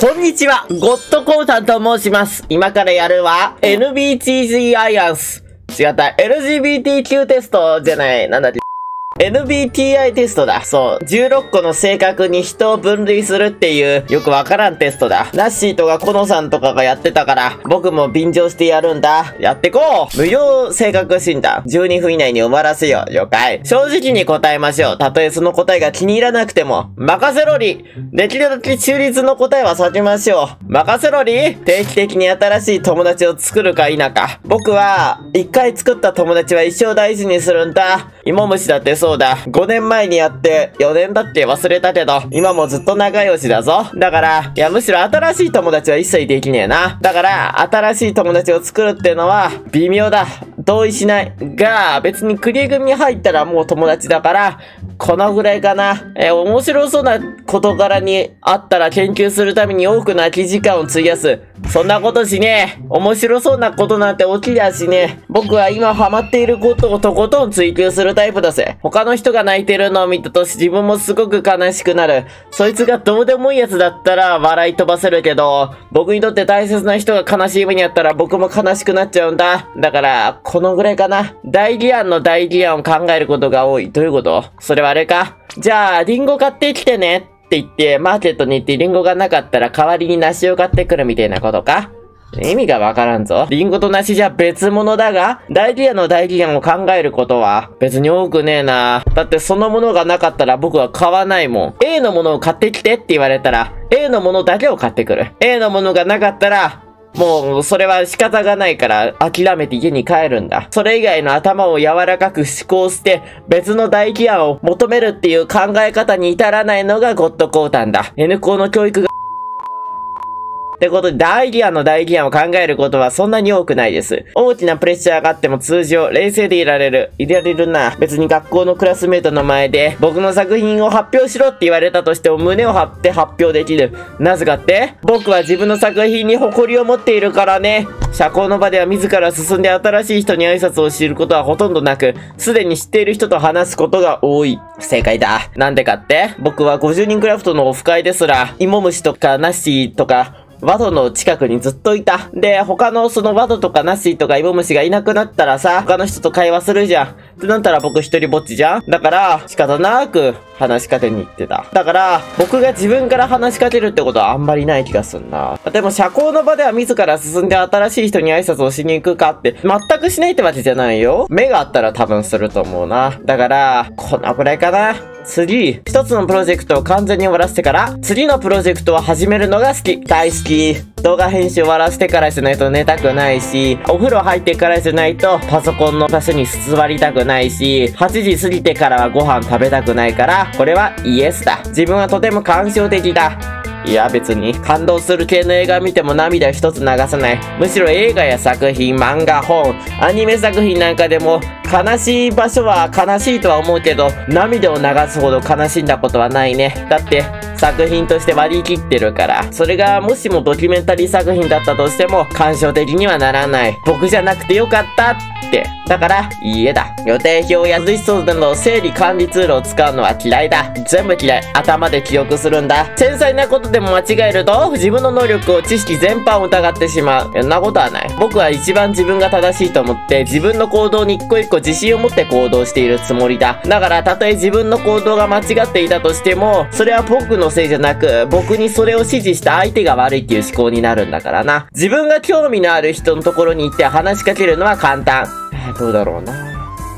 こんにちは、ゴッドコータンと申します。今からやるは、NBTG アイアンス。違った、LGBTQ テストじゃない、なんだっけ？NBTI テストだ。そう。16個の性格に人を分類するっていう、よくわからんテストだ。ナッシーとかコノさんとかがやってたから、僕も便乗してやるんだ。やってこう無料性格診断。12分以内に終わらせよう。了解。正直に答えましょう。たとえその答えが気に入らなくても、任せろりできるだけ中立の答えは避けましょう。任せろり定期的に新しい友達を作るか否か。僕は、一回作った友達は一生大事にするんだ。芋虫だってそうだ。5年前にやって、4年だって忘れたけど、今もずっと仲良しだぞ。だから、いやむしろ新しい友達は一切できねえな。だから、新しい友達を作るってのは、微妙だ。同意しない。が、別にクリエ組入ったらもう友達だから、このぐらいかな。えー面白そうな事柄にあったら研究するために多くの空き時間を費やす。そんなことしねえ。面白そうなことなんて起きりゃしねえ。僕は今ハマっていることをとことん追求するタイプだぜ。他の人が泣いてるのを見たとし自分もすごく悲しくなる。そいつがどうでもいいやつだったら笑い飛ばせるけど、僕にとって大切な人が悲しい目にあったら僕も悲しくなっちゃうんだ。だから、このぐらいかな。大議案の大議案を考えることが多い。どういうこと？それはあれかじゃあ、リンゴ買ってきてね。って言って、マーケットに行ってリンゴがなかったら代わりに梨を買ってくるみたいなことか意味がわからんぞ。リンゴと梨じゃ別物だが、大議案の大議案を考えることは別に多くねえな。だってそのものがなかったら僕は買わないもん。A のものを買ってきてって言われたら、A のものだけを買ってくる。A のものがなかったら、もう、それは仕方がないから、諦めて家に帰るんだ。それ以外の頭を柔らかく思考して、別の大規案を求めるっていう考え方に至らないのがゴッドコータンだ。N 校の教育がってことで、大議案の大議案を考えることはそんなに多くないです。大きなプレッシャーがあっても通常、冷静でいられる。いられるな。別に学校のクラスメートの前で、僕の作品を発表しろって言われたとしても胸を張って発表できる。なぜかって僕は自分の作品に誇りを持っているからね。社交の場では自ら進んで新しい人に挨拶を知ることはほとんどなく、すでに知っている人と話すことが多い。正解だ。なんでかって僕は50人クラフトのオフ会ですら、芋虫とかナッシーとか、窓の近くにずっといた。で、他のその窓とかナッシーとかイボムシがいなくなったらさ、他の人と会話するじゃん。ってなったら僕一人ぼっちじゃんだから、仕方なく話しかけに行ってた。だから、僕が自分から話しかけるってことはあんまりない気がすんな。でも社交の場では自ら進んで新しい人に挨拶をしに行くかって、全くしないってわけじゃないよ。目があったら多分すると思うな。だから、このくらいかな。次、一つのプロジェクトを完全に終わらせてから、次のプロジェクトを始めるのが好き。大好き。動画編集終わらせてからじゃないと寝たくないし、お風呂入ってからじゃないとパソコンの場所に座りたくないし、8時過ぎてからはご飯食べたくないから、これはイエスだ。自分はとても感傷的だ。いや別に感動する系の映画見ても涙一つ流さない。むしろ映画や作品、漫画、本、アニメ作品なんかでも悲しい場所は悲しいとは思うけど涙を流すほど悲しんだことはないね。だって作品として割り切ってるから。それがもしもドキュメンタリー作品だったとしても感傷的にはならない。僕じゃなくてよかったって。だから、いいえだ。予定表や随想など整理管理ツールを使うのは嫌いだ。全部嫌い。頭で記憶するんだ。繊細なことでも間違えると、自分の能力を知識全般を疑ってしまう。そんなことはない。僕は一番自分が正しいと思って、自分の行動に一個一個自信を持って行動しているつもりだ。だから、たとえ自分の行動が間違っていたとしても、それは僕のせいじゃなく、僕にそれを指示した相手が悪いっていう思考になるんだからな。自分が興味のある人のところに行って話しかけるのは簡単。どうだろうな。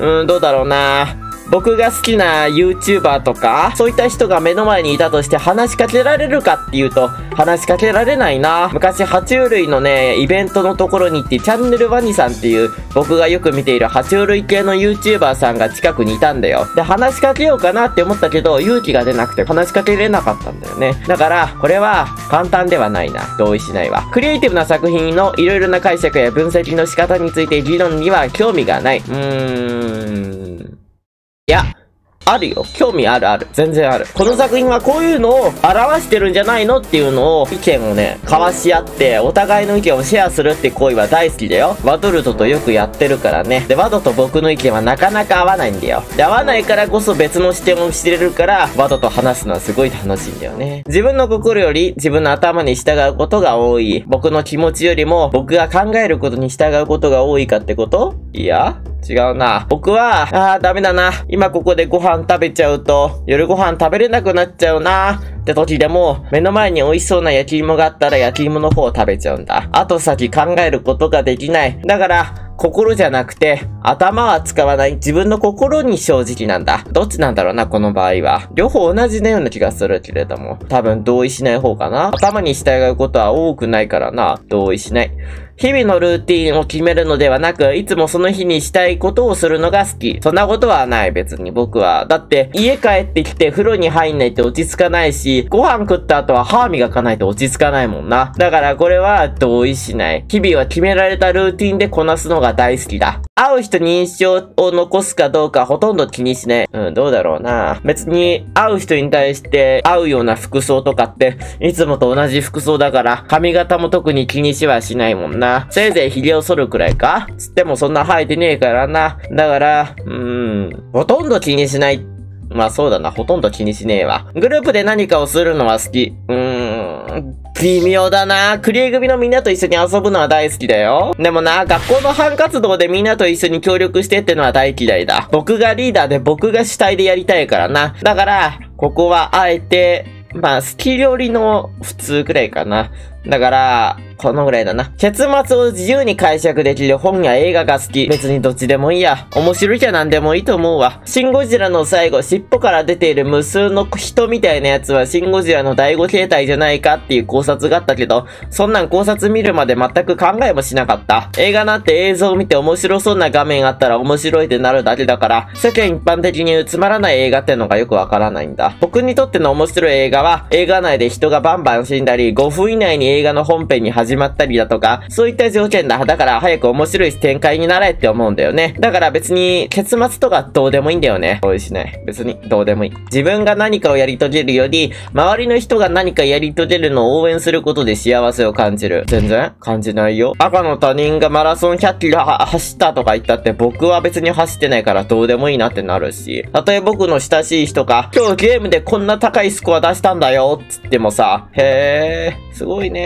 うん、どうだろうな。僕が好きな YouTuber とか、そういった人が目の前にいたとして話しかけられるかっていうと、話しかけられないな。昔、爬虫類のね、イベントのところに行って、チャンネルワニさんっていう、僕がよく見ている爬虫類系の YouTuber さんが近くにいたんだよ。で、話しかけようかなって思ったけど、勇気が出なくて話しかけれなかったんだよね。だから、これは簡単ではないな。同意しないわ。クリエイティブな作品のいろいろな解釈や分析の仕方について議論には興味がない。うーん。いや、あるよ。興味あるある。全然ある。この作品はこういうのを表してるんじゃないのっていうのを意見をね、交わし合って、お互いの意見をシェアするって行為は大好きだよ。ワドルトとよくやってるからね。で、ワドと僕の意見はなかなか合わないんだよ。で、合わないからこそ別の視点を知れるから、ワドと話すのはすごい楽しいんだよね。自分の心より自分の頭に従うことが多い。僕の気持ちよりも僕が考えることに従うことが多いかってこと？いや違うな。僕は、ああ、ダメだな。今ここでご飯食べちゃうと、夜ご飯食べれなくなっちゃうな。って時でも、目の前に美味しそうな焼き芋があったら焼き芋の方を食べちゃうんだ。後先考えることができない。だから、心じゃなくて、頭は使わない自分の心に正直なんだ。どっちなんだろうな、この場合は。両方同じなような気がするけれども。多分同意しない方かな。頭に従うことは多くないからな。同意しない。日々のルーティンを決めるのではなく、いつもその日にしたいことをするのが好き。そんなことはない別に僕は。だって、家帰ってきて風呂に入んないと落ち着かないし、ご飯食った後は歯磨かないと落ち着かないもんな。だからこれは同意しない。日々は決められたルーティンでこなすのが大好きだ。会う人に印象を残すかどうかほとんど気にしない。うん、どうだろうな。別に、会う人に対して会うような服装とかって、いつもと同じ服装だから、髪型も特に気にしはしないもんな。せいぜい髭を剃るくらいかつってもそんな生えてねえからな。だから、うーん、ほとんど気にしないまあそうだな、ほとんど気にしねえわ。グループで何かをするのは好き。うーん、微妙だな。クリエ組のみんなと一緒に遊ぶのは大好きだよ。でもな、学校の班活動でみんなと一緒に協力してってのは大嫌いだ。僕がリーダーで僕が主体でやりたいからな。だから、ここはあえて、まあ、好き料理の普通くらいかな。だから、このぐらいだな。結末を自由に解釈できる本や映画が好き。別にどっちでもいいや。面白いきゃ何でもいいと思うわ。シンゴジラの最後、尻尾から出ている無数の人みたいなやつはシンゴジラの第5形態じゃないかっていう考察があったけど、そんなん考察見るまで全く考えもしなかった。映画なんて映像を見て面白そうな画面あったら面白いってなるだけだから、世間一般的につまらない映画ってのがよくわからないんだ。僕にとっての面白い映画は、映画内で人がバンバン死んだり、5分以内に映画の本編に始まったりだとか、そういった条件だ。だから早く面白い展開になれって思うんだよね。だから別に結末とかどうでもいいんだよね。美味しいね。別にどうでもいい。自分が何かをやり遂げるより、周りの人が何かやり遂げるのを応援することで幸せを感じる。全然？感じないよ。赤の他人がマラソン100キロ走ったとか言ったって僕は別に走ってないからどうでもいいなってなるし。たとえ僕の親しい人が、今日ゲームでこんな高いスコア出したんだよっつってもさ、へー、すごいね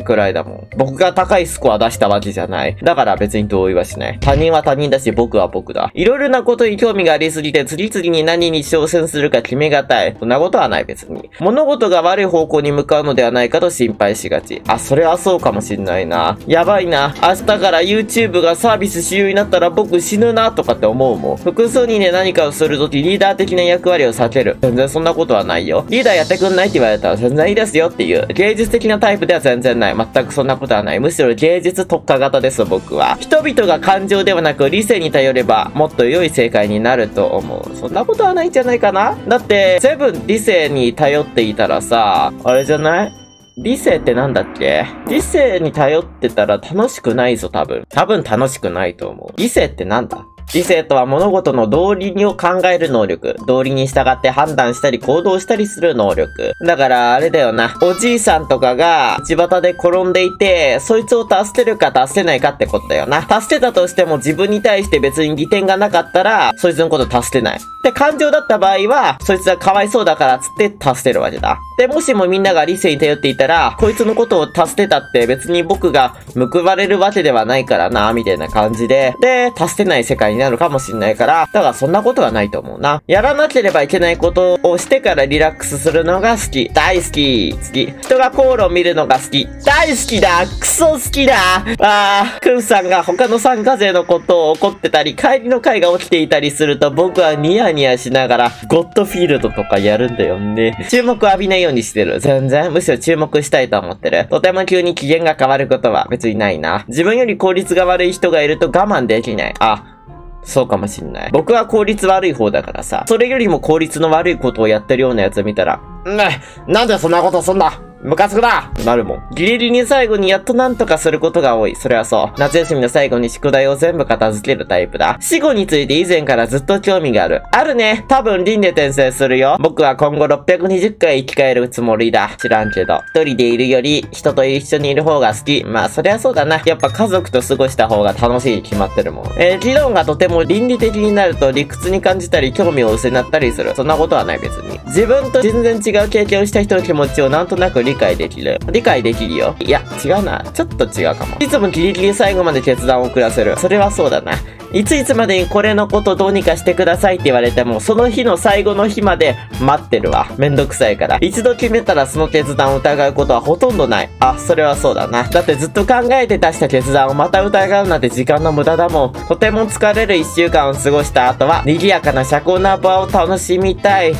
ー、くらいだもん。僕が高いスコア出したわけじゃない。だから別に同意はしない。他人は他人だし、僕は僕だ。いろいろなことに興味がありすぎて、次々に何に挑戦するか決めがたい。そんなことはない別に。物事が悪い方向に向かうのではないかと心配しがち。あ、それはそうかもしんないな。やばいな。明日から YouTube がサービス主流になったら僕死ぬなとかって思うもん。複数人で何かをするときリーダー的な役割を避ける。全然そんなことはないよ。リーダーやってくんないって言われたら全然いいですよっていう。芸術的なタイプでは全然ない。全くそんなことはない。むしろ芸術特化型です、僕は。人々が感情ではなく理性に頼れば、もっと良い正解になると思う。そんなことはないんじゃないかなだって、全部理性に頼っていたらさ、あれじゃない？理性ってなんだっけ？理性に頼ってたら楽しくないぞ、多分。多分楽しくないと思う。理性ってなんだ？理性とは物事の道理を考える能力。道理に従って判断したり行動したりする能力。だから、あれだよな。おじいさんとかが、道端で転んでいて、そいつを助けるか助けないかってことだよな。助けたとしても自分に対して別に利点がなかったら、そいつのこと助けない。で、感情だった場合は、そいつはかわいそうだからつって助けるわけだ。で、もしもみんなが理性に頼っていたら、こいつのことを助けたって別に僕が報われるわけではないからな、みたいな感じで、で、助けない世界にになるかもしんないから、だからそんなことはないと思うな。やらなければいけないことをしてからリラックスするのが好き。大好き。好き。人が口論見るのが好き。大好きだクソ好きだあー、くんさんが他の参加勢のことを怒ってたり、帰りの会が起きていたりすると僕はニヤニヤしながら、ゴッドフィールドとかやるんだよね。注目浴びないようにしてる。全然。むしろ注目したいと思ってる。とても急に機嫌が変わることは別にないな。自分より効率が悪い人がいると我慢できない。あ、そうかもしんない。僕は効率悪い方だからさ、それよりも効率の悪いことをやってるようなやつ見たら、ねなんでそんなことすんだムカつくななるもん。ギリギリに最後にやっとなんとかすることが多い。それはそう。夏休みの最後に宿題を全部片付けるタイプだ。死後について以前からずっと興味がある。あるね。多分輪廻転生するよ。僕は今後620回生き返るつもりだ。知らんけど。一人でいるより人と一緒にいる方が好き。まあそりゃそうだな。やっぱ家族と過ごした方が楽しいに決まってるもん。えー、議論がとても倫理的になると理屈に感じたり興味を失ったりする。そんなことはない別に。自分と全然違う経験をした人の気持ちをなんとなく理解できる。理解できるよ。いや、違うな。ちょっと違うかも。いつもギリギリ最後まで決断を下せる。それはそうだな。いついつまでにこれのことどうにかしてくださいって言われても、その日の最後の日まで待ってるわ。めんどくさいから。一度決めたらその決断を疑うことはほとんどない。あ、それはそうだな。だってずっと考えて出した決断をまた疑うなんて時間の無駄だもん。とても疲れる一週間を過ごした後は、賑やかな社交な場を楽しみたい。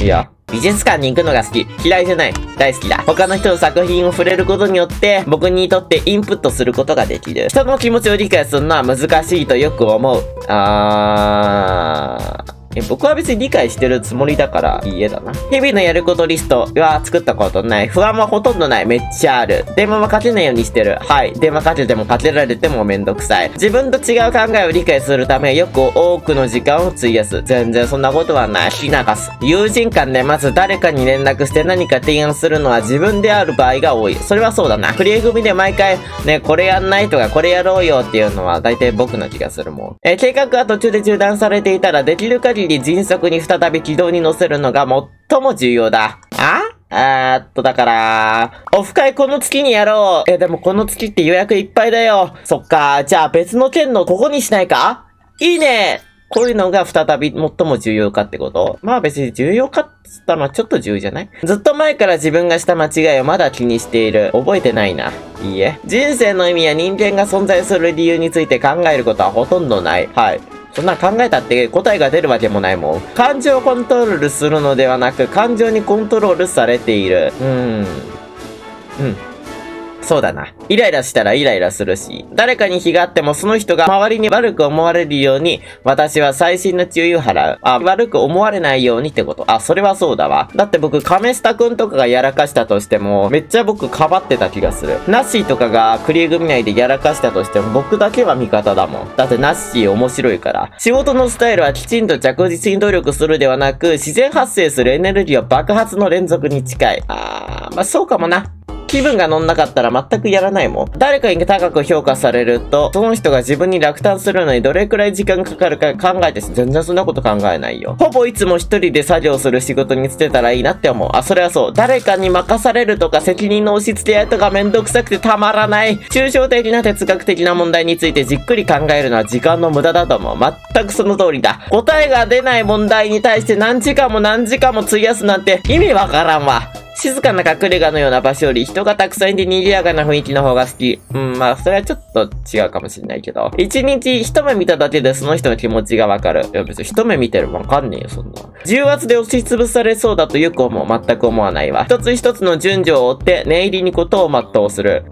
いや、美術館に行くのが好き。嫌いじゃない。大好きだ。他の人の作品を触れることによって、僕にとってインプットすることができる。人の気持ちを理解するのは難しいとよく思う。あー。え僕は別に理解してるつもりだから、いいえだな。日々のやることリストは作ったことない。不安はほとんどない。めっちゃある。電話はかけないようにしてる。はい。電話かけてもかけられてもめんどくさい。自分と違う考えを理解するため、よく多くの時間を費やす。全然そんなことはない。引き流す。友人間でまず誰かに連絡して何か提案するのは自分である場合が多い。それはそうだな。クリエ組で毎回、ね、これやんないとかこれやろうよっていうのは大体僕の気がするもん。え計画が途中で中断されていたらできる限り迅速に再び軌道に乗せるのが最も重要だ。あ？あーっと、だから、オフ会この月にやろう。え、でもこの月って予約いっぱいだよ。そっか、じゃあ別の県のここにしないか？いいねこういうのが再び最も重要かってこと？まあ別に重要かって言ったのはちょっと重要じゃない？ずっと前から自分がした間違いをまだ気にしている。覚えてないな。いいえ。人生の意味や人間が存在する理由について考えることはほとんどない。はい。そんな考えたって答えが出るわけもないもん。感情をコントロールするのではなく、感情にコントロールされている。うん。うん。そうだな。イライラしたらイライラするし、誰かに非があってもその人が周りに悪く思われるように、私は細心の注意を払う。あ、悪く思われないようにってこと。あ、それはそうだわ。だって僕、亀下くんとかがやらかしたとしても、めっちゃ僕かばってた気がする。ナッシーとかがクリエ組内でやらかしたとしても、僕だけは味方だもん。だってナッシー面白いから。仕事のスタイルはきちんと着実に努力するではなく、自然発生するエネルギーは爆発の連続に近い。あー、まあそうかもな。気分が乗んなかったら全くやらないもん。誰かに高く評価されると、その人が自分に落胆するのにどれくらい時間かかるか考えて全然そんなこと考えないよ。ほぼいつも一人で作業する仕事につけたらいいなって思う。あ、それはそう。誰かに任されるとか責任の押し付け合いとかめんどくさくてたまらない。抽象的な哲学的な問題についてじっくり考えるのは時間の無駄だと思う。全くその通りだ。答えが出ない問題に対して何時間も何時間も費やすなんて意味わからんわ。静かな隠れ家のような場所より人がたくさんいて賑やかな雰囲気の方が好き。うん、まあ、それはちょっと違うかもしれないけど。一日一目見ただけでその人の気持ちがわかる。いや、別に一目見てるもわかんねえよ、そんな。重圧で押しつぶされそうだとよく思う。全く思わないわ。一つ一つの順序を追って念入りにことを全うする。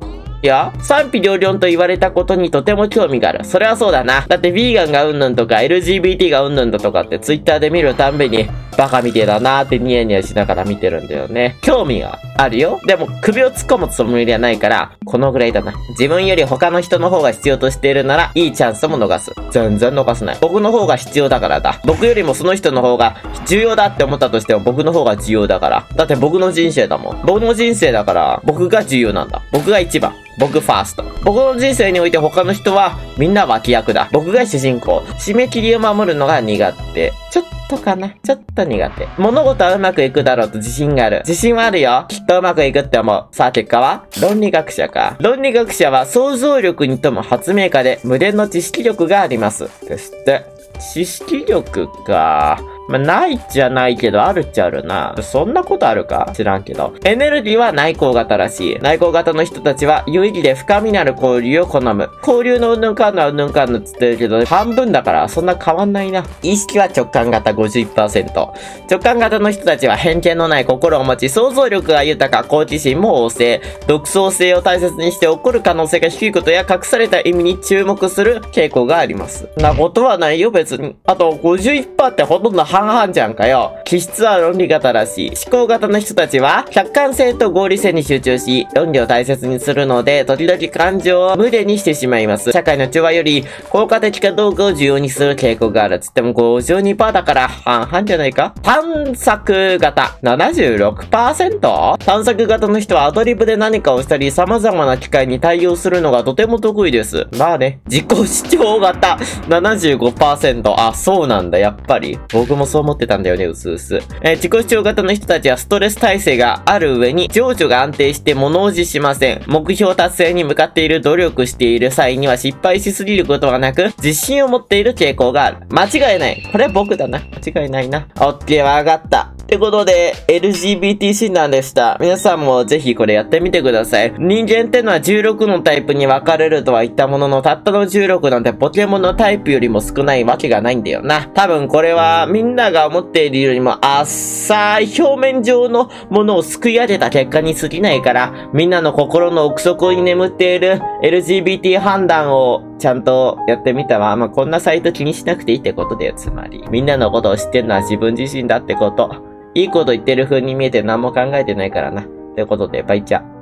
いや、賛否両論と言われたことにとても興味がある。それはそうだな。だってヴィーガンがうんぬんとか LGBT がうんぬんだとかってツイッターで見るたんびにバカみてえだなーってニヤニヤしながら見てるんだよね。興味があるよ。でも首を突っ込むつもりはないから、このぐらいだな。自分より他の人の方が必要としているなら、いいチャンスも逃す。全然逃さない。僕の方が必要だからだ。僕よりもその人の方が重要だって思ったとしても僕の方が重要だから。だって僕の人生だもん。僕の人生だから、僕が重要なんだ。僕が一番。僕ファースト。僕の人生において他の人はみんな脇役だ。僕が主人公。締め切りを守るのが苦手。ちょっとかな。ちょっと苦手。物事はうまくいくだろうと自信がある。自信はあるよ。きっとうまくいくって思う。さあ結果は？論理学者か。論理学者は想像力に富む発明家で無限の知識力があります。ですって。知識力か。まあ、ないっちゃないけど、あるっちゃあるな。そんなことあるか？知らんけど。エネルギーは内向型らしい。内向型の人たちは有意義で深みのある交流を好む。交流のうんぬんかんのうんぬんかんのつってるけど、半分だからそんな変わんないな。意識は直感型51%。直感型の人たちは偏見のない心を持ち、想像力が豊か、好奇心も旺盛。独創性を大切にして起こる可能性が低いことや隠された意味に注目する傾向があります。なことはないよ、別に。あと51%ってほとんど半々じゃんかよ。気質は論理型らし。思考型の人たちは、客観性と合理性に集中し、論理を大切にするので、時々感情を無理にしてしまいます。社会の中和より、効果的かどうかを重要にする傾向がある。つっても52%だから半々じゃないか探索型 76%? 探索型の人はアドリブで何かをしたり、様々な機会に対応するのがとても得意です。まあね。自己主張型75%。あ、そうなんだ。やっぱり。僕もそう思ってたんだよね、うすうす。えー、自己主張型の人たちはストレス耐性がある上に、情緒が安定して物おじしません。目標達成に向かっている努力している際には失敗しすぎることはなく、自信を持っている傾向がある。間違いない。これ僕だな。間違いないな。オッケー、わかった。ってことで、LGBT 診断でした。皆さんもぜひこれやってみてください。人間ってのは16のタイプに分かれるとは言ったものの、たったの16なんてポケモンのタイプよりも少ないわけがないんだよな。多分これはみんなが思っているよりも浅い表面上のものを救い上げた結果に過ぎないから、みんなの心の奥底に眠っている LGBT 判断をちゃんとやってみたわ。まあ、こんなサイト気にしなくていいってことだよ、つまり。みんなのことを知ってるのは自分自身だってこと。いいこと言ってる風に見えて何も考えてないからな。ということで、バイチャ。